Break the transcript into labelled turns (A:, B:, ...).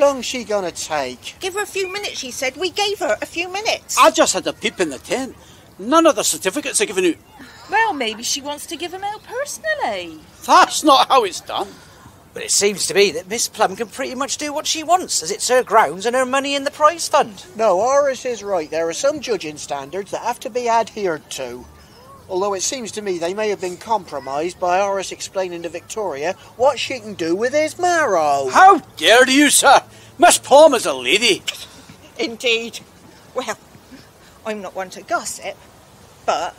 A: long's she gonna take?
B: Give her a few minutes, she said. We gave her a few minutes.
C: I just had a peep in the tent. None of the certificates are given out.
D: Well, maybe she wants to give him out personally.
C: That's not how it's done.
E: But it seems to me that Miss Plum can pretty much do what she wants, as it's her grounds and her money in the prize fund.
A: No, Horace is right. There are some judging standards that have to be adhered to. Although it seems to me they may have been compromised by Horace explaining to Victoria what she can do with his marrow.
C: How dare you, sir? Miss Plum is a lady.
B: Indeed. Well, I'm not one to gossip, but